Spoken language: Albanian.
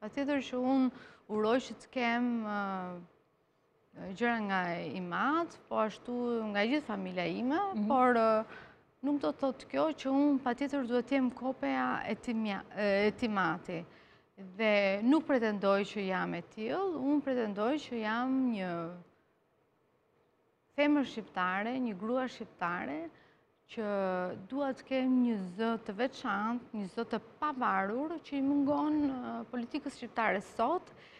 Patjetër që unë uroj që të kem gjëra nga im atë, po ashtu nga gjithë familja ime, mhm. por nuk do të thotë kjo që unë patjetër duhet të jem kopja e tim ati. Dhe nuk pretendoj që jam e tillë, unë pretendoj që jam një Femër shqiptare, një grua shqiptare, që duhet të kem një zë të veçantë, një zë të pavarur, që i mungon politikës shqiptare sot,